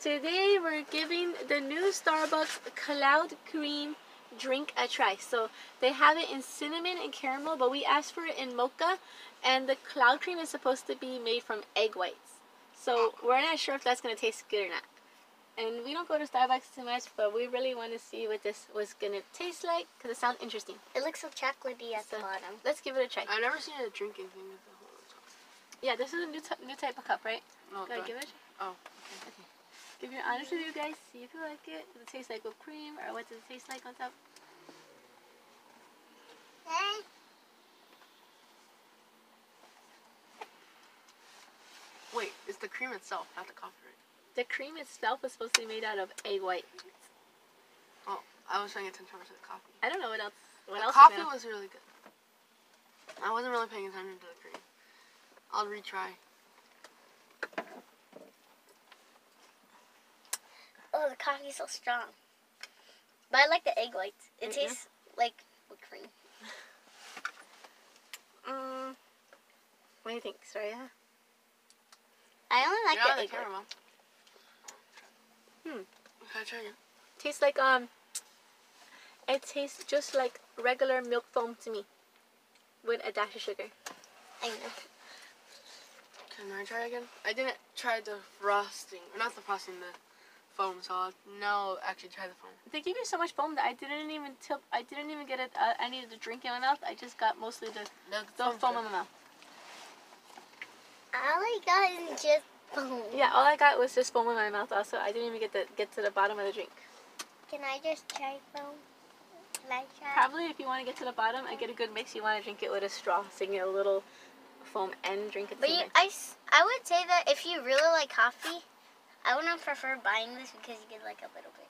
Today we're giving the new Starbucks Cloud Cream drink a try. So they have it in cinnamon and caramel, but we asked for it in mocha, and the cloud cream is supposed to be made from egg whites. So we're not sure if that's gonna taste good or not. And we don't go to Starbucks too much, but we really want to see what this was gonna taste like because it sounds interesting. It looks so chocolatey at So- the bottom. Let's give it a try. I've never seen a drinking thing with the whole top. Yeah, this is a new, new type of cup, right? No, Gotta I- give it. a try. Oh, Give your honest review, guys. See if you like it. Does it taste like whipped cream, or what does it taste like on top? wait, it's the cream itself, not the coffee, right? The cream itself was supposed to be made out of egg white. Oh, I was paying attention to the coffee. I don't know what else. What the else? coffee was really good. I wasn't really paying attention to the cream. I'll retry. Oh, the coffee's so strong. But I like the egg whites. It Mhm. tastes like whipped cream. Mm, what do you think, Soraya? I only like yeah, the the egg white. caramel. Hmm. Can I try it? Tastes like um. It tastes just like regular milk foam to me, with a dash of sugar. I know. Can I try again? I didn't try the frosting, or not the frosting, the foam. So I'll now actually try the foam. They give you so much foam that I didn't even tip. I didn't even get it. Uh, any of the drink in my mouth. I just got mostly the The, the foam in my mouth. All I got is just foam. Yeah, all I got was just foam in my mouth. Also, I didn't even get to get to the bottom of the drink. Can I just try foam? Can I try? Probably if you want to get to the bottom and get a good mix, you want to drink it with a straw, so you get a little foam and drink it But you, together. I, s- I would say that if you really like coffee, I wouldn't prefer buying this because you get like a little bit.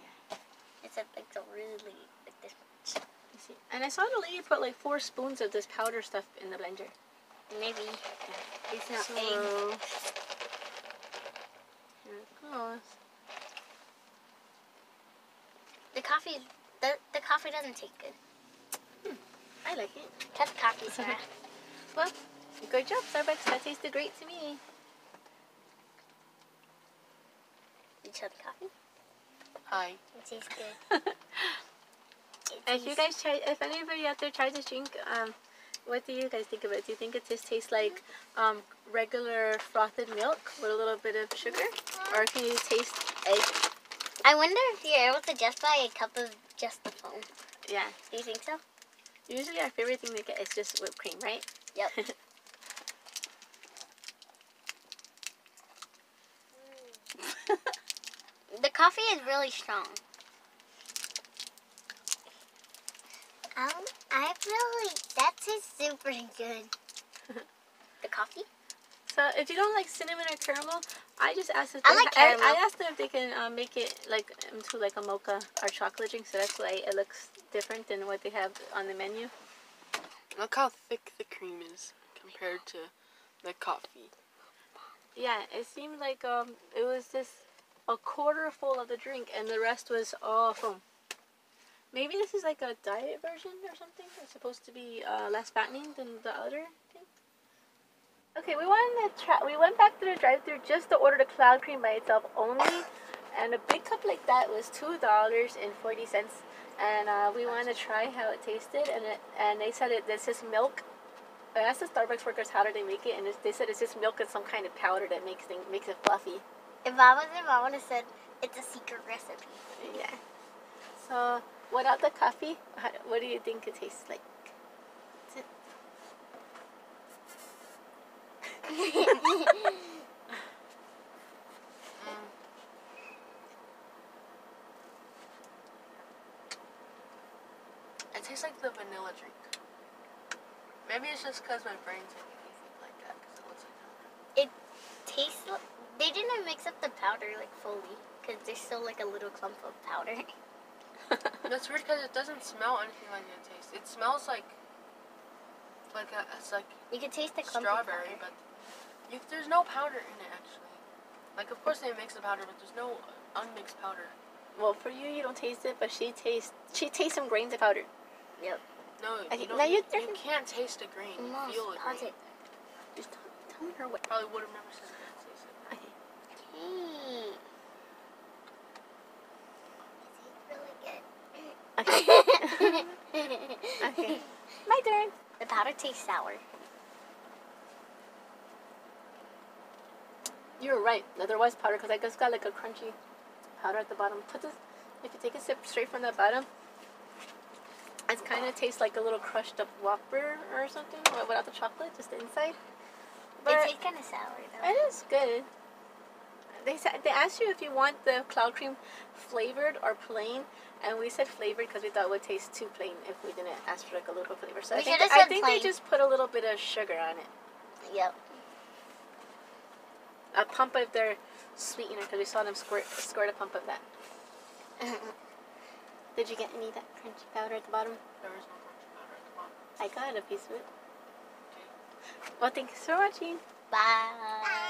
Yeah. It's a, like a really like this much. You see. And I saw the lady put like four spoons of this powder stuff in the blender. Maybe it's not So, egg. here it goes. The coffee, the, the coffee doesn't taste good. Hmm. I like it. Test coffee, Sarah. Well, good job, Starbucks. That tasted great to me. You try coffee? Hi. It tastes good. If you guys try, if anybody out there tries this drink, um, what do you guys think of it? Do you think it just tastes like um, regular frothed milk with a little bit of sugar, or can you taste egg? I wonder if you're able to just buy a cup of just the foam. Yeah. Do you think so? Usually, our favorite thing to get is just whipped cream, right? Yep. coffee is really strong. Um, I really that tastes super good. the coffee? So if you don't like cinnamon or caramel, I just asked if I like I, caramel. I asked them if they can uh, make it like into like a mocha or chocolate drink, so that's why it looks different than what they have on the menu. Look how thick the cream is compared to the coffee. Yeah, it seemed like um it was just a quarter full of the drink, and the rest was all foam. Maybe this is like a diet version or something. It's supposed to be uh, less fattening than the other thing. Okay, we wanted to try. We went back to the drive-through just to order the cloud cream by itself only, and a big cup like that was two dollars and forty cents. And uh, we wanted to try how it tasted, and it, and they said it. This is milk. I asked the Starbucks workers how do they make it, and they said it's just milk and some kind of powder that makes thing, makes it fluffy. If I was him, I would have said it's a secret recipe. Yeah. So without the coffee, what do you think it tastes like? It tastes like the vanilla drink. Maybe it's just because my brain's making me think like that because it looks like that. Tastes. li- They didn't mix up the powder like fully because there's still like a little clump of powder. That's weird because it doesn't smell anything like it tastes. It smells like like a, it's like You can taste the clump strawberry, of but you, there's no powder in it actually. Like of course they mix the powder, but there's no unmixed powder. well, for you, you don't taste it, but she tastes. She tastes some grains of powder. Yep. No, Okay, you now You, you- you can't taste a grain. You Almost feel a grain. it. Just tell, tell her what. Probably would have never said that. Taste it. Okay. Okay. Okay. My turn. The powder tastes sour. You're right. Otherwise powder because I just got like a crunchy powder at the bottom. Put this. If you take a sip straight from the bottom, it kind of tastes like a little crushed up Whopper or something wi- without the chocolate, just the inside. But it tastes kind of sour though. it is good. They said they asked you if you want the cloud cream flavored or plain, and we said flavored because we thought it would taste too plain if we didn't ask for like a little flavor. So I think, should've I think plain. they just put a little bit of sugar on it. Yep. A pump of their sweetener because we saw them squirt squirt a pump of that. Did you get any of that crunchy powder at the bottom? There is no crunchy powder at the bottom. I got a piece of it. Well, thank thanks for watching. Bye.